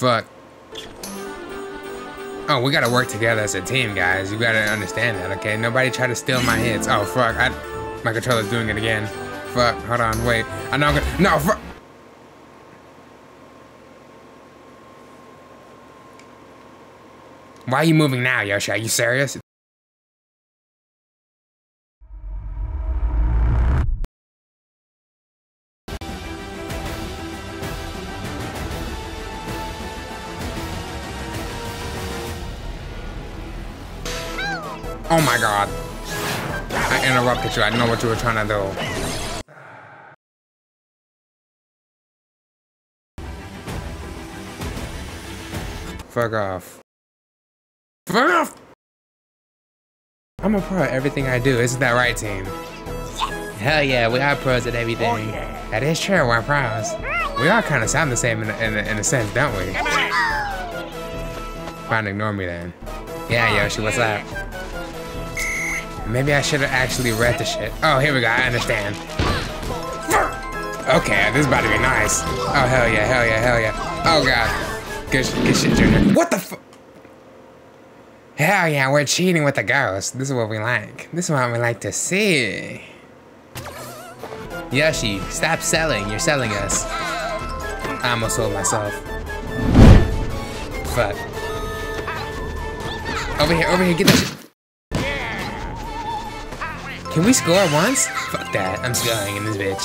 Fuck. Oh, we gotta work together as a team, guys. You gotta understand that, okay? Nobody try to steal my hits. Oh, fuck. I, my controller's doing it again. Fuck. Hold on. Wait. I know I'm gonna... No, fuck. Why are you moving now, Yoshi? Are you serious? Oh my god. I interrupted you. I know what you were trying to do. Fuck off. Fuck off! I'm a pro at everything I do. Isn't that right, team? Hell yeah, we are pros at everything. Oh, yeah. That is true, we're pros. We all kind of sound the same in, in, in a sense, don't we? Fine, ignore me then. Yeah, Yoshi, what's up? Maybe I should have actually read the shit. Oh, here we go. I understand. Okay, this is about to be nice. Oh, hell yeah, hell yeah, hell yeah. Oh, God. Good, good shit, Junior. What the fu- Hell yeah, we're cheating with the ghost. This is what we like. This is what we like to see. Yoshi, stop selling. You're selling us. I almost sold myself. Fuck. Over here, over here, get that shit. Can we score once? Fuck that. I'm scoring in this bitch.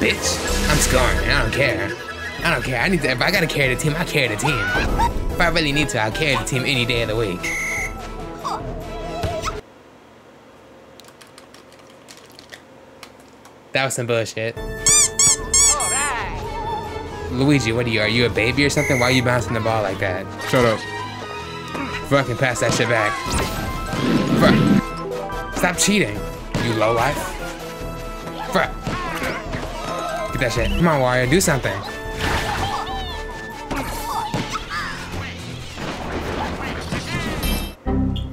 Bitch, I'm scoring. I don't care. I don't care. I need to. If I gotta carry the team, I carry the team. If I really need to, I'll carry the team any day of the week. That was some bullshit. Luigi, what are you? Are you a baby or something? Why are you bouncing the ball like that? Shut up. Fucking pass that shit back. Fuck. Stop cheating, you lowlife. Fuck. Get that shit. Come on, Wario, do something.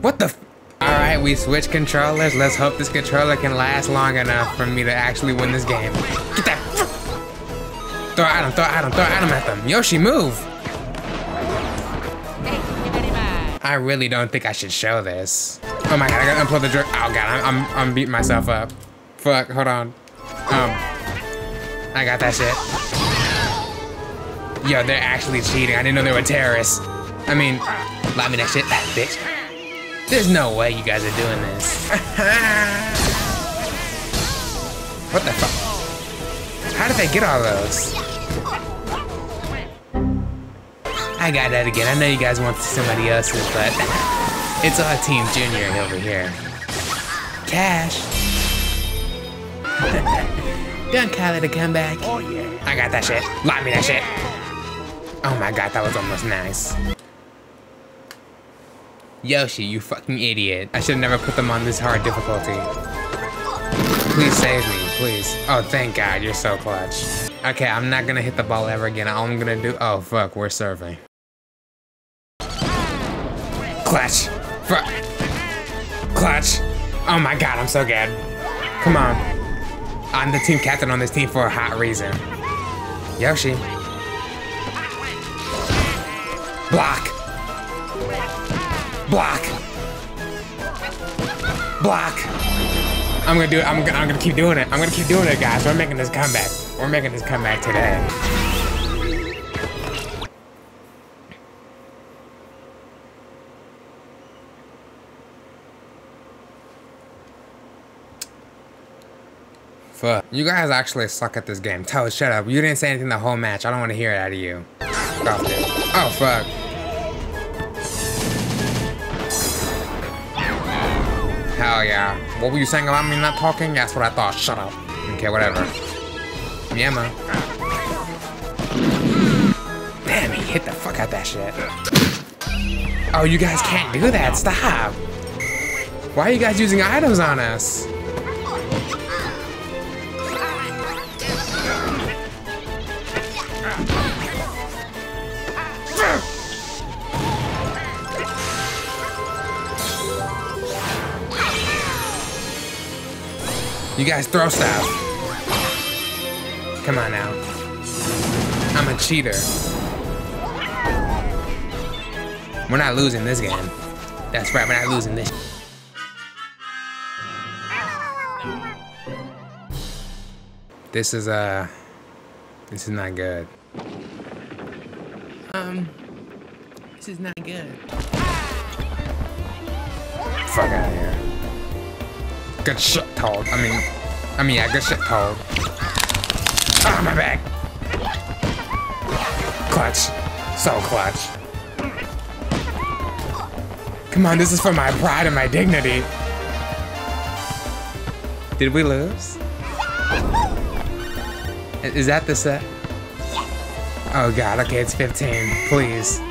What the Alright, we switch controllers. Let's hope this controller can last long enough for me to actually win this game. Get that. Throw him, throw him, throw him at them. Yoshi, move. I really don't think I should show this. Oh my god, I gotta unplug the drip. Oh god, I'm, I'm, I'm beating myself up. Fuck, hold on. Um, I got that shit. Yo, they're actually cheating. I didn't know they were terrorists. I mean, let me that shit, bitch. There's no way you guys are doing this. what the fuck? How did they get all those? I got that again. I know you guys want somebody else's, but it's our Team Junior over here. Cash. Don't call it a comeback. Oh yeah. I got that shit. Light me that shit. Oh my god, that was almost nice. Yoshi, you fucking idiot. I should have never put them on this hard difficulty. Please save me, please. Oh, thank God, you're so clutch. Okay, I'm not gonna hit the ball ever again. All I'm gonna do- Oh, fuck, we're serving. Clutch. Fuck. Clutch. Oh my god, I'm so good. Come on. I'm the team captain on this team for a hot reason. Yoshi. Block. Block. Block. I'm gonna do it. I'm I'm gonna keep doing it. I'm gonna keep doing it, guys. We're making this comeback. We're making this comeback today. Fuck. You guys actually suck at this game. Toad, shut up. You didn't say anything the whole match. I don't want to hear it out of you. Oh, fuck. Hell yeah. What were you saying about me not talking? That's what I thought. Shut up. Okay, whatever. Yama. Damn, he hit the fuck out that shit. Oh, you guys can't do that. Stop. Why are you guys using items on us? You guys throw stuff. Come on now. I'm a cheater. We're not losing this game. That's right, we're not losing this. This is, uh, this is not good. Um, this is not good. Fuck out of here. Good shit Toad. I mean, I mean, yeah, good shit Toad. Ah, my back. Clutch. So clutch. Come on, this is for my pride and my dignity. Did we lose? Is that the set? Oh god, okay, it's 15. Please.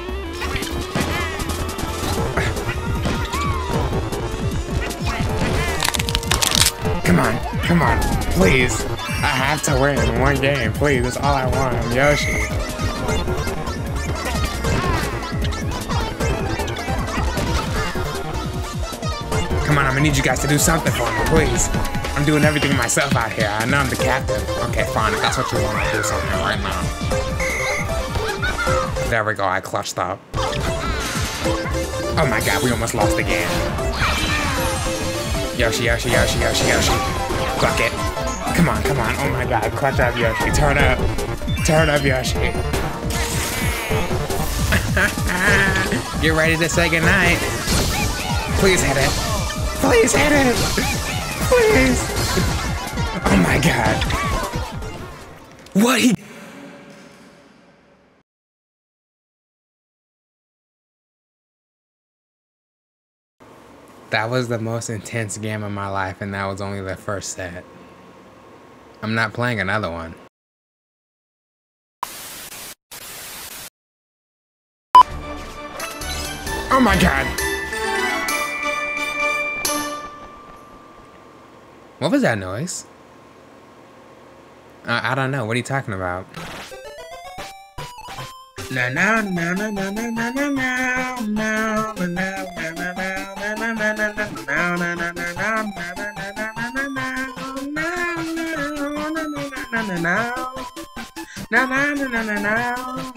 Come on, come on, please. I have to win one game, please. That's all I want. I'm Yoshi. Come on, I'm gonna need you guys to do something for me, please. I'm doing everything myself out here. I know I'm the captain. Okay, fine. If that's what you want, I'll do something right now. There we go. I clutched up. Oh my god, we almost lost again. Yoshi, Yoshi, Yoshi, Yoshi, Yoshi. Fuck it. Come on, come on. Oh my god, clutch up, Yoshi. Turn up. Turn up, Yoshi. Get ready to say goodnight. Please hit it. Please hit it. Please. Oh my god. What he That was the most intense game of my life, and that was only the first set. I'm not playing another one. Oh my god! What was that noise? Uh, I don't know. What are you talking about? Na na na na na na na na na na na na na na na na na na na.